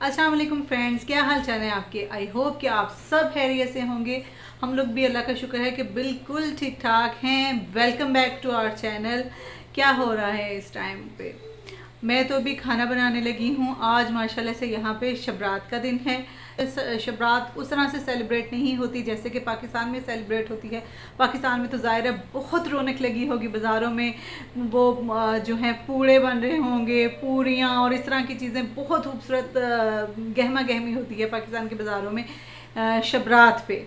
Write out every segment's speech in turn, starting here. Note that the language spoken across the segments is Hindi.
अस्सलाम वालेकुम फ्रेंड्स क्या हाल चाल है आपके? आई होप कि आप सब हैरियत से होंगे। हम लोग भी अल्लाह का शुक्र है कि बिल्कुल ठीक ठाक हैं। Welcome back to our channel क्या हो रहा है इस टाइम पे? मैं तो अभी खाना बनाने लगी हूँ। आज माशाल्लाह से यहाँ पे शबरात का दिन है। शबरात उस तरह से सेलिब्रेट नहीं होती जैसे कि पाकिस्तान में सेलिब्रेट होती है। पाकिस्तान में तो ज़ाहिर है बहुत रौनक लगी होगी बाज़ारों में। वो जो है, पूड़े बन रहे होंगे पूरियाँ और इस तरह की चीज़ें बहुत खूबसूरत गहमा गहमी होती है पाकिस्तान के बाज़ारों में शबरात पे।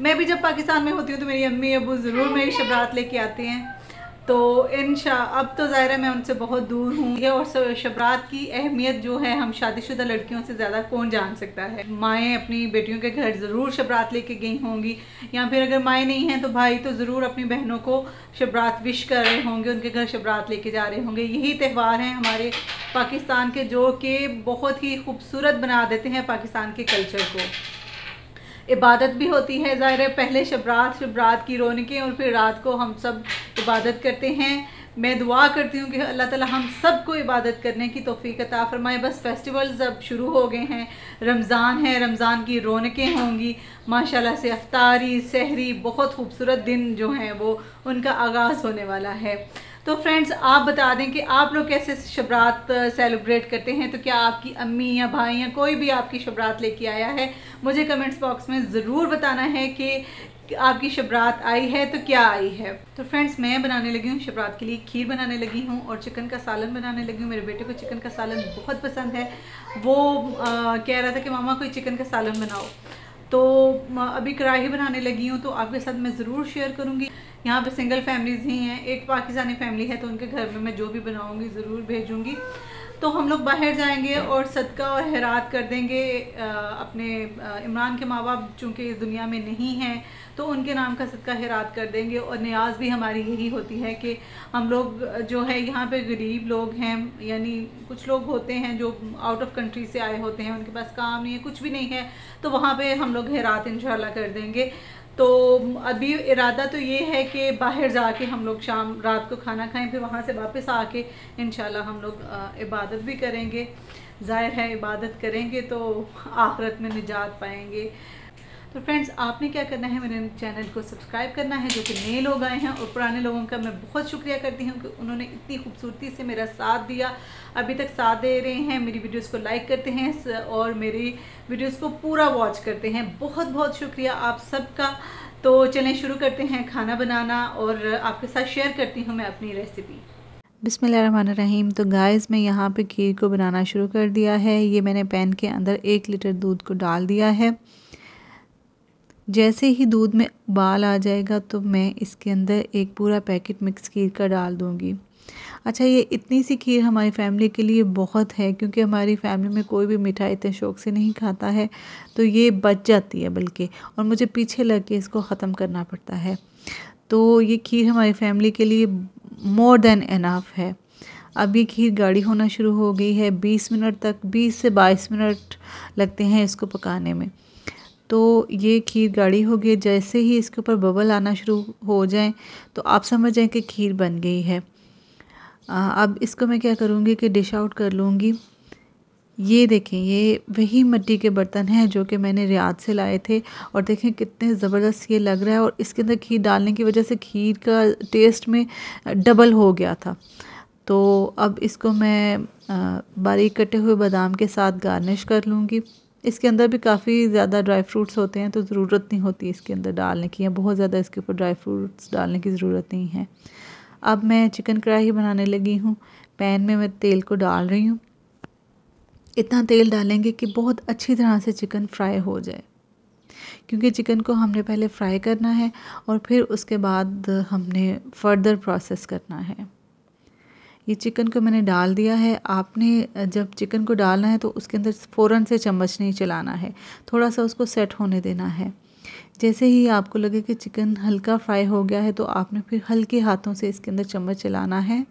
मैं भी जब पाकिस्तान में होती हूँ तो मेरी अम्मी अबू ज़रूर मेरी शबरात लेके आते हैं। तो इन अब तो ज़ाहिर है मैं उनसे बहुत दूर हूँ। और शबरात की अहमियत जो है, हम शादीशुदा लड़कियों से ज़्यादा कौन जान सकता है? माएँ अपनी बेटियों के घर ज़रूर शबरात लेके गई होंगी। या फिर अगर माएँ नहीं हैं तो भाई तो ज़रूर अपनी बहनों को शबरात विश कर रहे होंगे, उनके घर शबरात लेके जा रहे होंगे। यही त्यौहार हैं हमारे पाकिस्तान के, जो कि बहुत ही खूबसूरत बना देते हैं पाकिस्तान के कल्चर को। इबादत भी होती है, ज़ाहिर है, पहले शबरात शबरात की रौनकें और फिर रात को हम सब इबादत करते हैं। मैं दुआ करती हूँ कि अल्लाह ताला हम सबको इबादत करने की तोफ़ी अता फ़रमाए। बस फेस्टिवल्स अब शुरू हो गए हैं। रमज़ान है, रमज़ान की रौनकें होंगी। माशाल्लाह से अफ्तारी, सहरी, बहुत खूबसूरत दिन जो हैं, वो उनका आगाज़ होने वाला है। तो फ्रेंड्स आप बता दें कि आप लोग कैसे शबरात सेलिब्रेट करते हैं? तो क्या आपकी अम्मी या भाई या कोई भी आपकी शबरात लेके आया है? मुझे कमेंट्स बॉक्स में ज़रूर बताना है कि आपकी शबरात आई है तो क्या आई है। तो फ्रेंड्स मैं बनाने लगी हूँ शबरात के लिए खीर बनाने लगी हूँ और चिकन का सालन बनाने लगी हूँ। मेरे बेटे को चिकन का सालन बहुत पसंद है। वो आ, कह रहा था कि मामा कोई चिकन का सालन बनाओ। तो अभी कढ़ाई बनाने लगी हूँ तो आपके साथ मैं ज़रूर शेयर करूँगी। यहाँ पे सिंगल फैमिलीज़ ही हैं एक पाकिस्तानी फैमिली है तो उनके घर में मैं जो भी बनाऊँगी ज़रूर भेजूँगी। तो हम लोग बाहर जाएँगे और सदका और हैरात कर देंगे आ, अपने इमरान के माँ बाप चूँकि इस दुनिया में नहीं हैं तो उनके नाम का सदका हैरात कर देंगे और न्याज भी हमारी यही होती है कि हम लोग जो है यहाँ पे गरीब लोग हैं यानी कुछ लोग होते हैं जो आउट ऑफ़ कंट्री से आए होते हैं उनके पास काम नहीं है कुछ भी नहीं है तो वहाँ पर हम लोग हैरात इन कर देंगे। तो अभी इरादा तो ये है कि बाहर जाके हम लोग शाम रात को खाना खाएँ, फिर वहाँ से वापस आके इन हम लोग इबादत भी करेंगे। ज़ाहिर है इबादत करेंगे तो आखरत में निजात पाएँगे। तो फ्रेंड्स आपने क्या करना है? मेरे चैनल को सब्सक्राइब करना है, जो कि नए लोग आए हैं और पुराने लोगों का मैं बहुत शुक्रिया करती हूँ कि उन्होंने इतनी खूबसूरती से मेरा साथ दिया। अभी तक साथ दे रहे हैं, मेरी वीडियोस को लाइक करते हैं और मेरी वीडियोस को पूरा वॉच करते हैं। बहुत बहुत शुक्रिया आप सबका। तो चलें, शुरू करते हैं खाना बनाना और आपके साथ शेयर करती हूँ मैं अपनी रेसिपी बिसमीम तो गाइस मैं यहाँ पे खीर को बनाना शुरू कर दिया है। ये मैंने पैन के अंदर एक लीटर दूध को डाल दिया है। जैसे ही दूध में उबाल आ जाएगा तो मैं इसके अंदर एक पूरा पैकेट मिक्स खीर का डाल दूँगी। अच्छा ये इतनी सी खीर हमारी फैमिली के लिए बहुत है, क्योंकि हमारी फैमिली में कोई भी मिठाई इतने शौक से नहीं खाता है तो ये बच जाती है बल्कि, और मुझे पीछे लग के इसको ख़त्म करना पड़ता है। तो ये खीर हमारी फैमिली के लिए मोर देन इनफ है। अब ये खीर गाढ़ी होना शुरू हो गई है 20 मिनट तक 20 से 22 मिनट लगते हैं इसको पकाने में। तो ये खीर गाढ़ी हो गई जैसे ही इसके ऊपर बबल आना शुरू हो जाए तो आप समझ जाएँ कि खीर बन गई है। आ, अब इसको मैं क्या करूँगी कि डिश आउट कर लूँगी। ये देखें ये वही मिट्टी के बर्तन हैं जो कि मैंने रियाद से लाए थे और देखें कितने ज़बरदस्त ये लग रहा है और इसके अंदर खीर डालने की वजह से खीर का टेस्ट में डबल हो गया था। तो अब इसको मैं बारीक कटे हुए बादाम के साथ गार्निश कर लूँगी। इसके अंदर भी काफ़ी ज़्यादा ड्राई फ्रूट्स होते हैं तो ज़रूरत नहीं होती इसके अंदर डालने की, या बहुत ज़्यादा इसके ऊपर ड्राई फ्रूट्स डालने की ज़रूरत नहीं है। अब मैं चिकन कढ़ाई बनाने लगी हूँ, पैन में मैं तेल को डाल रही हूँ। इतना तेल डालेंगे कि बहुत अच्छी तरह से चिकन फ्राई हो जाए, क्योंकि चिकन को हमने पहले फ्राई करना है और फिर उसके बाद हमने फर्दर प्रोसेस करना है। ये चिकन को मैंने डाल दिया है। आपने जब चिकन को डालना है तो उसके अंदर फ़ौरन से चम्मच नहीं चलाना है। थोड़ा सा उसको सेट होने देना है। जैसे ही आपको लगे कि चिकन हल्का फ्राई हो गया है तो आपने फिर हल्के हाथों से इसके अंदर चम्मच चलाना है।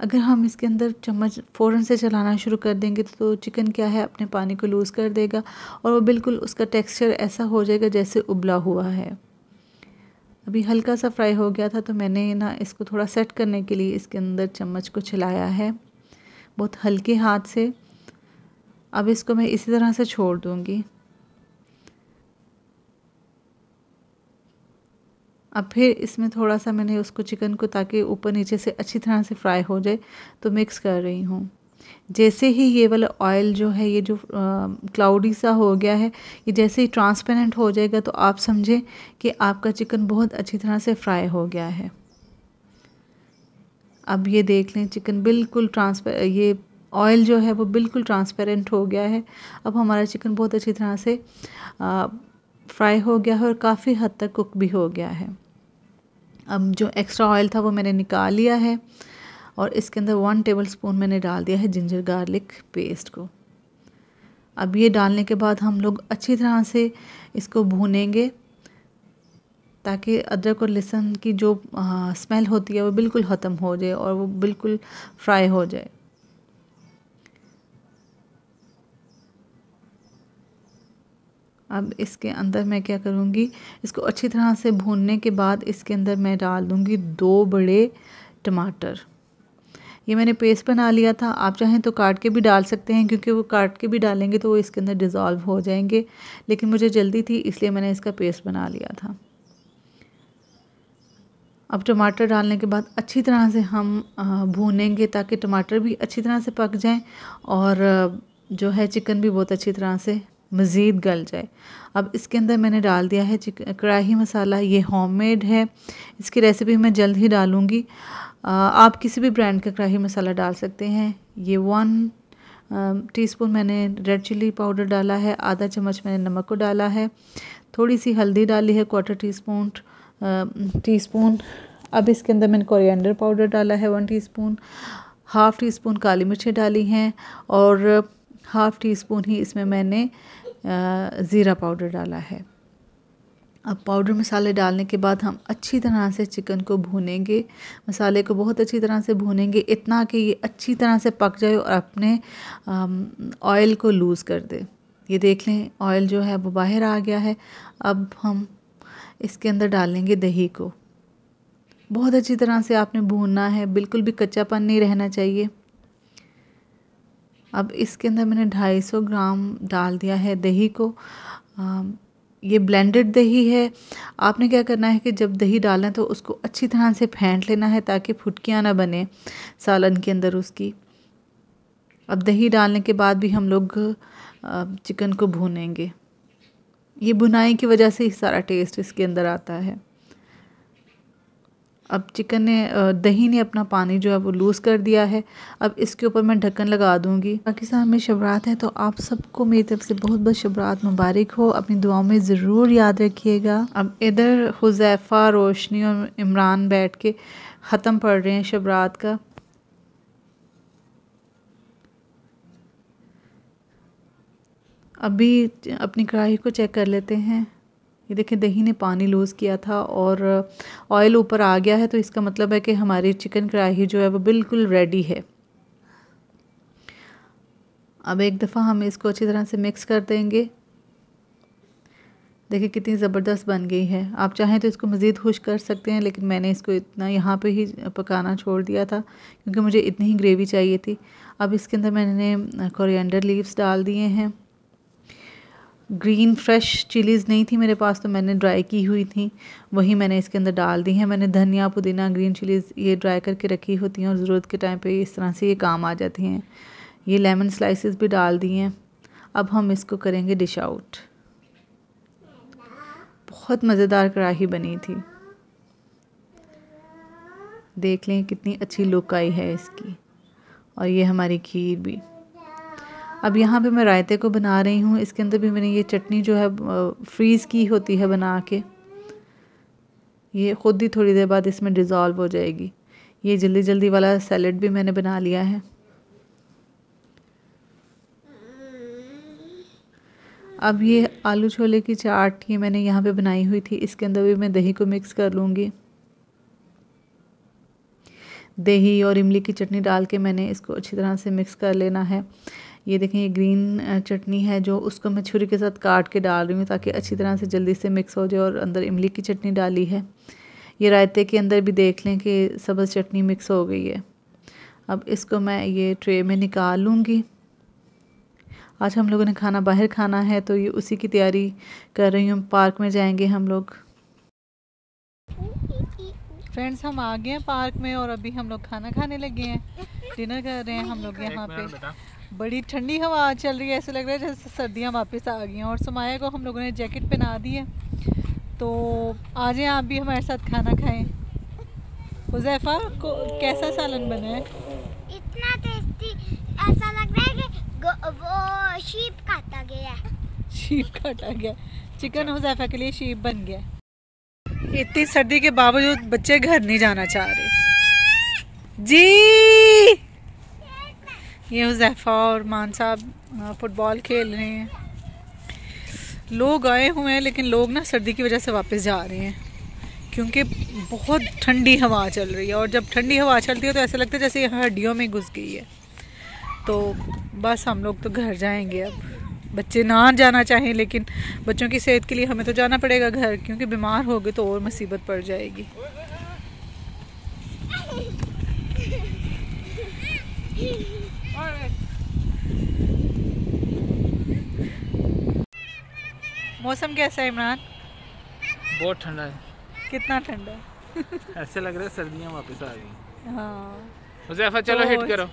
अगर हम इसके अंदर चम्मच फ़ौरन से चलाना शुरू कर देंगे तो चिकन क्या है, अपने पानी को लूज़ कर देगा और वो बिल्कुल उसका टेक्सचर ऐसा हो जाएगा जैसे उबला हुआ है। अभी हल्का सा फ्राई हो गया था तो मैंने ना इसको थोड़ा सेट करने के लिए इसके अंदर चम्मच को चलाया है, बहुत हल्के हाथ से। अब इसको मैं इसी तरह से छोड़ दूँगी। अब फिर इसमें थोड़ा सा मैंने उसको चिकन को ताकि ऊपर नीचे से अच्छी तरह से फ्राई हो जाए तो मिक्स कर रही हूँ। जैसे ही ये वाला ऑयल जो है, ये जो क्लाउडी सा हो गया है, ये जैसे ही ट्रांसपेरेंट हो जाएगा तो आप समझें कि आपका चिकन बहुत अच्छी तरह से फ्राई हो गया है। अब ये देख लें चिकन बिल्कुल ट्रांसपे ये ऑयल जो है, वो बिल्कुल ट्रांसपेरेंट हो गया है। अब हमारा चिकन बहुत अच्छी तरह से फ्राई हो गया है और काफ़ी हद तक कुक भी हो गया है। अब जो एक्स्ट्रा ऑयल था, वो मैंने निकाल लिया है। और इसके अंदर वन टेबल स्पून मैंने डाल दिया है जिंजर गार्लिक पेस्ट को। अब ये डालने के बाद हम लोग अच्छी तरह से इसको भूनेंगे ताकि अदरक और लहसुन की जो आ, स्मेल होती है वो बिल्कुल ख़त्म हो जाए और वो बिल्कुल फ्राई हो जाए। अब इसके अंदर मैं क्या करूँगी इसको अच्छी तरह से भूनने के बाद इसके अंदर मैं डाल दूँगी दो बड़े टमाटर। ये मैंने पेस्ट बना लिया था। आप चाहें तो काट के भी डाल सकते हैं, क्योंकि वो काट के भी डालेंगे तो वो इसके अंदर डिज़ोल्व हो जाएँगे। लेकिन मुझे जल्दी थी, इसलिए मैंने इसका पेस्ट बना लिया था। अब टमाटर डालने के बाद अच्छी तरह से हम भूनेंगे ताकि टमाटर भी अच्छी तरह से पक जाएँ और जो है चिकन भी बहुत अच्छी तरह से मज़ीद गल जाए। अब इसके अंदर मैंने डाल दिया है कढ़ाई मसाला। ये होममेड है। इसकी रेसिपी मैं जल्द ही डालूँगी। आप किसी भी ब्रांड का कढ़ाई मसाला डाल सकते हैं। ये वन टीस्पून मैंने रेड चिल्ली पाउडर डाला है, आधा चम्मच मैंने नमक को डाला है। थोड़ी सी हल्दी डाली है quarter teaspoon teaspoon अब इसके अंदर मैंने कोरिएंडर पाउडर डाला है one teaspoon half teaspoon काली मिर्चें डाली हैं और हाफ़ टी स्पून ही इसमें मैंने ज़ीरा पाउडर डाला है। अब पाउडर मसाले डालने के बाद हम अच्छी तरह से चिकन को भूनेंगे। मसाले को बहुत अच्छी तरह से भूनेंगे, इतना कि ये अच्छी तरह से पक जाए और अपने ऑयल को लूज़ कर दे। ये देख लें ऑयल जो है वो बाहर आ गया है। अब हम इसके अंदर डालेंगे दही को। बहुत अच्छी तरह से आपने भूनना है, बिल्कुल भी कच्चापन नहीं रहना चाहिए। अब इसके अंदर मैंने 250 ग्राम डाल दिया है दही को। ये ब्लेंडेड दही है। आपने क्या करना है कि जब दही डालें तो उसको अच्छी तरह से फेंट लेना है ताकि फुटकियाँ ना बने सालन के अंदर उसकी। अब दही डालने के बाद भी हम लोग चिकन को भूनेंगे। ये बुनाई की वजह से ही सारा टेस्ट इसके अंदर आता है। अब चिकन ने दही ने अपना पानी जो है वो लूज़ कर दिया है। अब इसके ऊपर मैं ढक्कन लगा दूँगी। साहब में शबरात है तो आप सबको मेरी तरफ़ से बहुत बहुत शबरात मुबारक हो। अपनी दुआओं में ज़रूर याद रखिएगा। अब इधर हुजैफ़ा, रोशनी और इमरान बैठ के ख़त्म पड़ रहे हैं शबरात का। अभी अपनी कढ़ाई को चेक कर लेते हैं। ये देखें दही ने पानी लूज़ किया था और ऑयल ऊपर आ गया है तो इसका मतलब है कि हमारी चिकन कढ़ाई जो है वो बिल्कुल रेडी है। अब एक दफ़ा हम इसको अच्छी तरह से मिक्स कर देंगे। देखिए, कितनी ज़बरदस्त बन गई है। आप चाहें तो इसको मज़ीद खुश कर सकते हैं, लेकिन मैंने इसको इतना यहाँ पे ही पकाना छोड़ दिया था, क्योंकि मुझे इतनी ही ग्रेवी चाहिए थी। अब इसके अंदर मैंने कोरिएंडर लीव्स डाल दिए हैं। ग्रीन फ्रेश चिलीज़ नहीं थी मेरे पास तो मैंने ड्राई की हुई थी। वही मैंने इसके अंदर डाल दी हैं। मैंने धनिया, पुदीना ग्रीन चिलीज़ ये ड्राई करके रखी होती हैं और ज़रूरत के टाइम पे इस तरह से ये काम आ जाती हैं। ये लेमन स्लाइसेस भी डाल दिए हैं। अब हम इसको करेंगे डिश आउट बहुत मज़ेदार कढ़ाही बनी थी। देख लें कितनी अच्छी लुक आई है इसकी। और ये हमारी खीर भी। अब यहाँ पे मैं रायते को बना रही हूँ। इसके अंदर भी मैंने ये चटनी जो है फ्रीज़ की होती है बना के। ये ख़ुद ही थोड़ी देर बाद इसमें डिज़ोल्व हो जाएगी। ये जल्दी जल्दी वाला सैलड भी मैंने बना लिया है। अब ये आलू छोले की चाट ये मैंने यहाँ पे बनाई हुई थी। इसके अंदर भी मैं दही को मिक्स कर लूँगी। दही और इमली की चटनी डाल के मैंने इसको अच्छी तरह से मिक्स कर लेना है। ये देखें ये ग्रीन चटनी है जो उसको मैं छुरी के साथ काट के डाल रही हूँ ताकि अच्छी तरह से जल्दी से मिक्स हो जाए और अंदर इमली की चटनी डाली है। ये रायते के अंदर भी देख लें कि सब्ज़ चटनी मिक्स हो गई है। अब इसको मैं ये ट्रे में निकाल लूँगी। आज हम लोगों ने खाना बाहर खाना है तो ये उसी की तैयारी कर रही हूँ। पार्क में जाएँगे हम लोग। फ्रेंड्स हम आ गए हैं पार्क में और अभी हम लोग खाना खाने लगे हैं। डिनर कर रहे हैं हम लोग यहाँ पे। बड़ी ठंडी हवा चल रही है ऐसे लग रहा है जैसे सर्दियाँ वापस आ गई हैं। और समाया को हम लोगों ने जैकेट पहना दी है। तो आ जाए आप भी हमारे साथ खाना खाएँ। हुजैफा को कैसा सालन बना है? इतना टेस्टी ऐसा लग रहा है कि वो शीप काटा गया है। शीप काटा गया चिकन हुजैफा के लिए शीप बन गया इतनी सर्दी के बावजूद बच्चे घर नहीं जाना चाह रहे। जी! ये हुजैफा और मान साहब फुटबॉल खेल रहे हैं। लोग आए हुए हैं, लेकिन लोग ना सर्दी की वजह से वापस जा रहे हैं, क्योंकि बहुत ठंडी हवा चल रही है, और जब ठंडी हवा चलती है तो ऐसा लगता है जैसे यहाँ हड्डियों में घुस गई है। तो बस हम लोग तो घर जाएँगे अब। बच्चे ना जाना चाहें, लेकिन बच्चों की सेहत के लिए हमें तो जाना पड़ेगा घर, क्योंकि बीमार हो गए तो और मुसीबत पड़ जाएगी। मौसम कैसा है इमरान? बहुत ठंडा है। कितना ठंडा है? ऐसे लग रहा है सर्दियाँ वापस आ गई हाँ। चलो तो हिट करो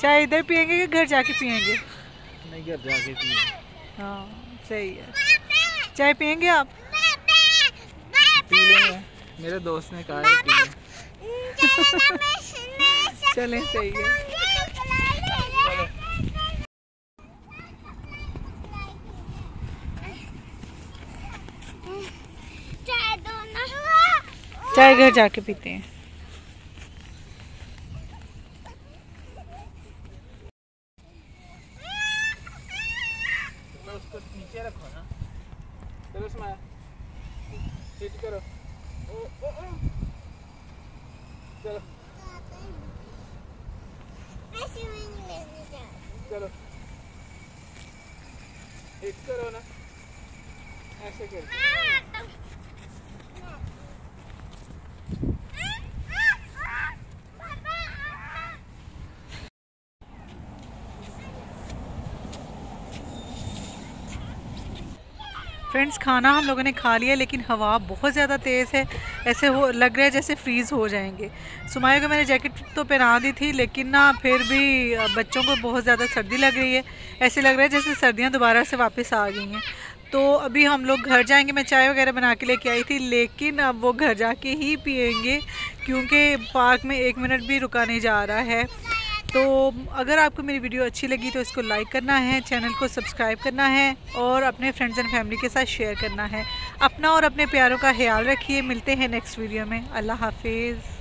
चाय इधर पियेंगे कि घर जाके पियेंगे? नहीं घर जाके पिए। हाँ सही है। चाय पियेंगे आप? पी लेंगे। मेरे दोस्त ने कहा है चलें सही है चाय दो ना चाय घर जाके पीते हैं। करो। हिट करो ना। ऐसे कर। फ्रेंड्स, खाना हम लोगों ने खा लिया, लेकिन हवा बहुत ज़्यादा तेज़ है। ऐसे हो, लग रहा है जैसे फ्रीज़ हो जाएँगे। सुमाया को मैंने जैकेट तो पहना दी थी, लेकिन ना, फिर भी बच्चों को बहुत ज़्यादा सर्दी लग रही है। ऐसे लग रहा है जैसे सर्दियाँ दोबारा से वापस आ गई हैं। तो अभी हम लोग घर जाएँगे। मैं चाय वगैरह बना के लेके आई थी, लेकिन अब वो घर जाके ही पियेंगे, क्योंकि पार्क में एक मिनट भी रुका नहीं जा रहा है। तो अगर आपको मेरी वीडियो अच्छी लगी तो इसको लाइक करना है चैनल को सब्सक्राइब करना है और अपने फ्रेंड्स एंड फैमिली के साथ शेयर करना है। अपना और अपने प्यारों का ख्याल रखिए। मिलते हैं नेक्स्ट वीडियो में। अल्लाह हाफिज़।